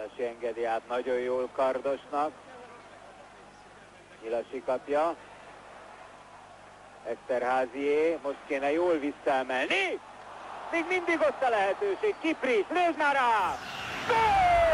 Nyilasi engedi át nagyon jól Kardosnak. Nyilasi kapja. Eszterházié, most kéne jól visszaemelni. Még mindig ott a lehetőség. Kipris, lőd már rá! Gól!